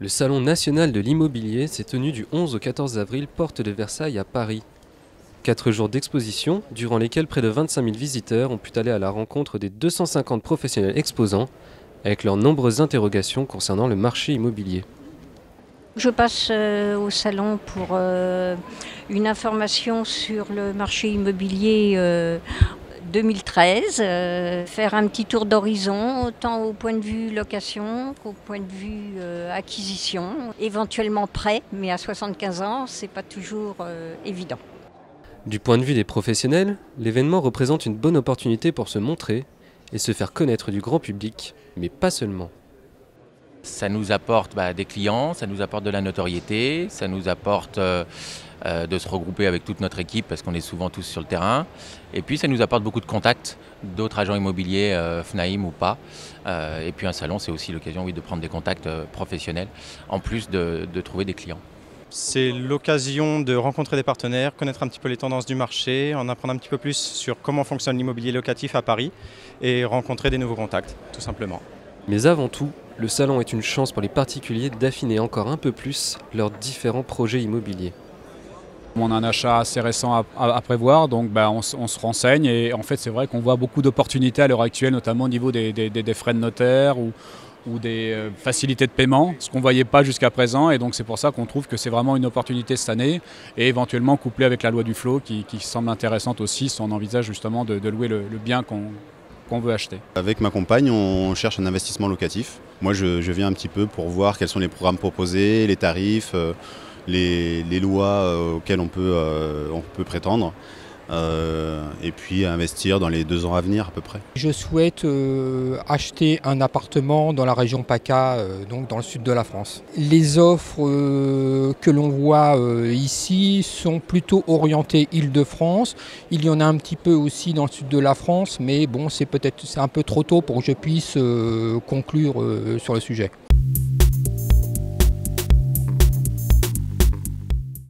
Le Salon national de l'immobilier s'est tenu du 11 au 14 avril porte de Versailles à Paris. Quatre jours d'exposition, durant lesquels près de 25 000 visiteurs ont pu aller à la rencontre des 250 professionnels exposants, avec leurs nombreuses interrogations concernant le marché immobilier. Je passe euh, au salon pour euh, une information sur le marché immobilier euh, 2013, euh, faire un petit tour d'horizon, autant au point de vue location qu'au point de vue euh, acquisition, éventuellement prêt, mais à 75 ans, c'est pas toujours euh, évident. Du point de vue des professionnels, l'événement représente une bonne opportunité pour se montrer et se faire connaître du grand public, mais pas seulement. Ça nous apporte bah, des clients, ça nous apporte de la notoriété, ça nous apporte euh, de se regrouper avec toute notre équipe parce qu'on est souvent tous sur le terrain. Et puis ça nous apporte beaucoup de contacts d'autres agents immobiliers, euh, FNAIM ou pas. Euh, et puis un salon, c'est aussi l'occasion oui, de prendre des contacts euh, professionnels, en plus de, de trouver des clients. C'est l'occasion de rencontrer des partenaires, connaître un petit peu les tendances du marché, en apprendre un petit peu plus sur comment fonctionne l'immobilier locatif à Paris et rencontrer des nouveaux contacts, tout simplement. Mais avant tout, le salon est une chance pour les particuliers d'affiner encore un peu plus leurs différents projets immobiliers. On a un achat assez récent à, prévoir, donc bah, on, se renseigne et en fait c'est vrai qu'on voit beaucoup d'opportunités à l'heure actuelle, notamment au niveau des, frais de notaire ou, des euh, facilités de paiement, ce qu'on ne voyait pas jusqu'à présent et donc c'est pour ça qu'on trouve que c'est vraiment une opportunité cette année et éventuellement couplé avec la loi du flot qui, semble intéressante aussi si on envisage justement de, louer le, bien qu'on veut acheter. Avec ma compagne, on cherche un investissement locatif. Moi, je, je viens un petit peu pour voir quels sont les programmes proposés, les tarifs, euh, les, lois euh, auxquelles on peut, euh, prétendre, euh, et puis investir dans les deux ans à venir à peu près. Je souhaite acheter un appartement dans la région PACA, donc dans le sud de la France. Les offres que l'on voit ici sont plutôt orientées Île-de-France. Il y en a un petit peu aussi dans le sud de la France, mais bon, c'est peut-être un peu trop tôt pour que je puisse conclure sur le sujet.